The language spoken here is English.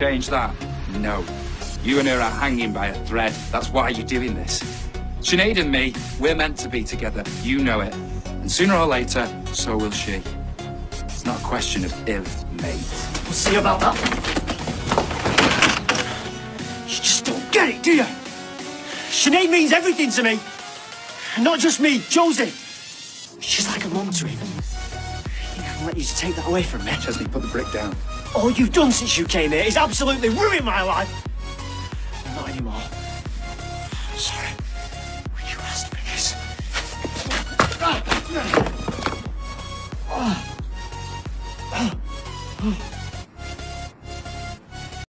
Change that? No. You and her are hanging by a thread. That's why you're doing this. Sinead and me, we're meant to be together. You know it. And sooner or later, so will she. It's not a question of if, mate. We'll see about that. You just don't get it, do you? Sinead means everything to me. Not just me, Josie. She's like a mum to me. I'd like you to take that away from me. Chesney, put the brick down. All you've done since you came here is absolutely ruined my life. Not anymore. Sorry. You ask me this. Oh. Oh. Oh.